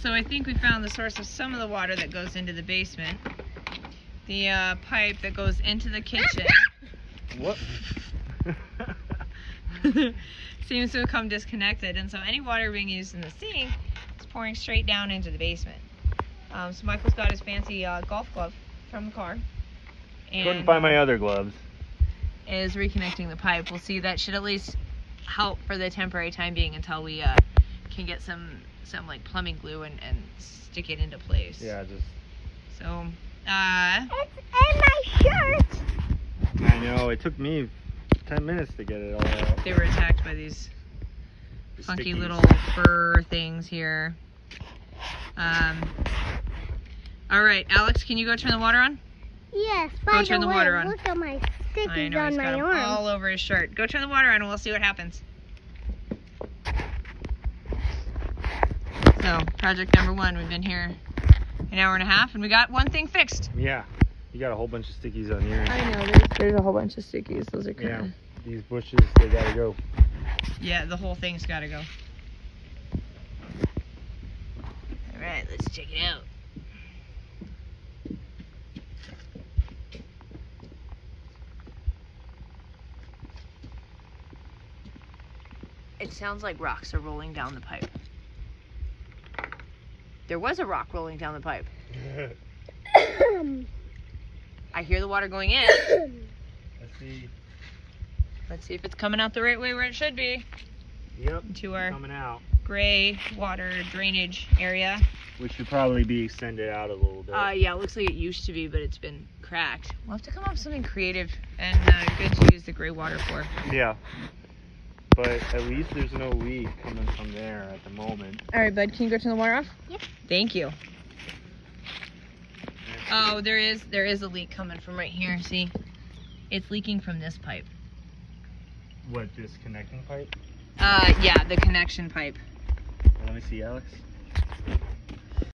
So I think we found the source of some of the water that goes into the basement. The uh, pipe that goes into the kitchen What? seems to have come disconnected, and so any water being used in the sink is pouring straight down into the basement. Um, so Michael's got his fancy uh, golf glove from the car, And Couldn't find my other gloves. is reconnecting the pipe. We'll see that should at least help for the temporary time being until we uh, can get some some like plumbing glue and, and stick it into place. Yeah, just. So, uh, It's in my shirt. I know. It took me ten minutes to get it all out. they were attacked by these The funky stickies. little fur things here. Um. All right, Alex, can you go turn the water on? Yes, Go by turn the the way, water on. look at my I know on he's got my 'em arm. all over his shirt. Go turn the water on, and we'll see what happens. So, project number one. We've been here an hour and a half, and we got one thing fixed. Yeah. You got a whole bunch of stickies on here. I know there's, there's a whole bunch of stickies. Those are Yeah. These bushes, they gotta go. Yeah, the whole thing's got to go. All right, let's check it out. It sounds like rocks are rolling down the pipe. There was a rock rolling down the pipe. I hear the water going in. Let's see. Let's see if it's coming out the right way where it should be Yep. into our Coming out. gray water drainage area. Which should probably be extended out a little bit. Uh, yeah, it looks like it used to be, but it's been cracked. We'll have to come up with something creative and uh, good to use the gray water for. yeah. But at least there's no leak coming from there at the moment. All right, bud, can you go turn the water off? Yep. Thank you. Oh, there is there is a leak coming from right here. See, it's leaking from this pipe. What, this connecting pipe? Uh, yeah, the connection pipe. Let me see, Alex.